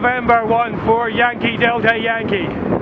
November 1 for Yankee Delta Yankee.